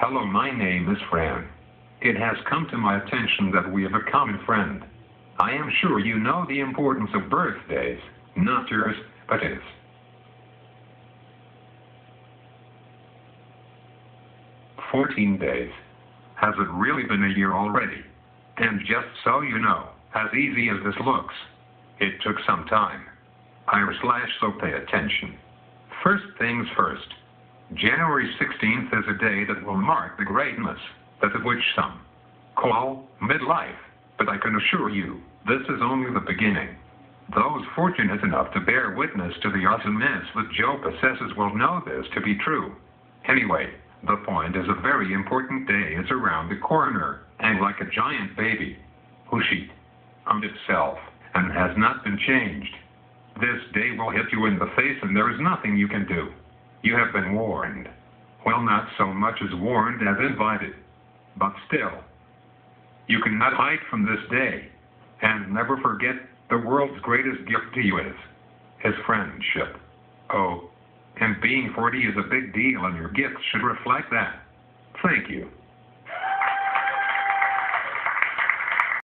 Hello, my name is Fran. It has come to my attention that we have a common friend. I am sure you know the importance of birthdays, not yours, but his. Fourteen days. Has it really been a year already? And just so you know, as easy as this looks, it took some time. Irish slash so pay attention. First things first. January 16th is a day that will mark the greatness that of which some call midlife, but I can assure you, this is only the beginning. Those fortunate enough to bear witness to the awesomeness that Joe possesses will know this to be true. Anyway, the point is a very important day is around the corner, and like a giant baby, Hushit, on itself, and has not been changed. This day will hit you in the face, and there is nothing you can do. You have been warned. Well, not so much as warned as invited, but still. You cannot hide from this day, and never forget the world's greatest gift to you is his friendship. Oh, and being 40 is a big deal, and your gifts should reflect that. Thank you.